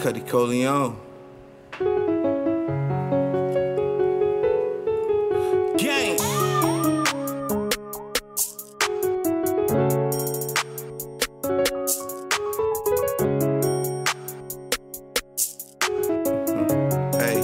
Cuddy Corleone. Gang. Hmm. Hey,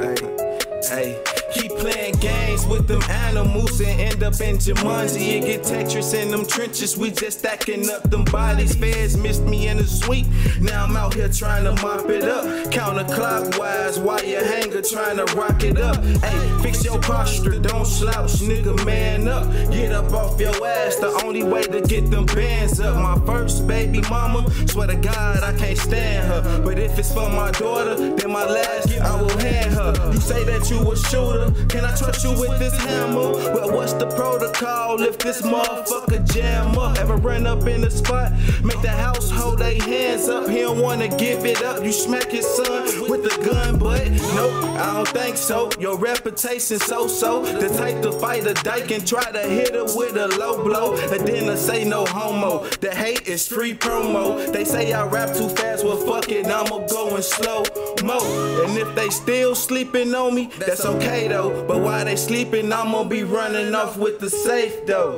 hey, hey. Keep playing games with them animals and end up in Jumanji. It get Tetris in them trenches. We just stacking up them bodies. Feds missed me in the sweep. Now I'm out here trying to mop it up. Counterclockwise while you hanger trying to rock it up. Hey, fix your posture. Don't slouch, nigga. Man up. Get up off your ass. The only way to get them bands up. My first baby mama. Swear to God, I can't stand her. But if it's for my daughter, then my last, I will hand her. You say that you a shooter. Can I trust you with this hammer? Well, what's the protocol if this motherfucker jam up? Ever run up in the spot? Make the household they hands up. He don't wanna give it up. You smack his son with the gun, but nope, I don't think so. Your reputation so so. The type to fight a dyke and try to hit her with a low blow. And then I say no homo. The hate is free promo. They say I rap too fast, well fuck it, I'ma go slow mo. And if they still sleeping on me, that's okay though. But while they sleeping, I'ma be running off with the safe though.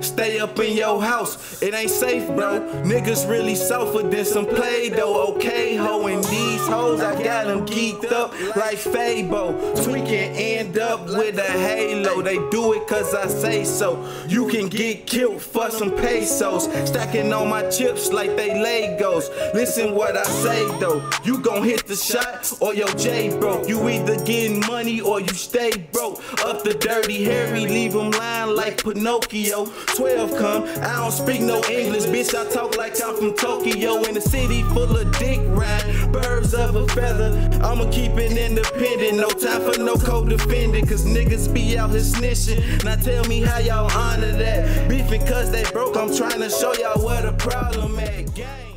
Stay up in your house, it ain't safe, bro. Niggas really suffer than some play though. Okay, ho, these hoes, I got them geeked up like Fabo. Tweaking end up with a halo. They do it cause I say so. You can get killed for some pesos. Stacking on my chips like they Legos. Listen what I say though. You gon' hit the shot or your J broke. You either getting money or you stay broke. Up the dirty Harry, leave him lying like Pinocchio. 12 come, I don't speak no English, bitch. I talk like I'm from Tokyo in a city full of dick ride. Birds of a feather. I'ma keep it independent. No time for no co-defendant. Cause niggas be out here snitching. Now tell me how y'all honor that. Beefing cause they broke. I'm trying to show y'all where the problem at. Gang.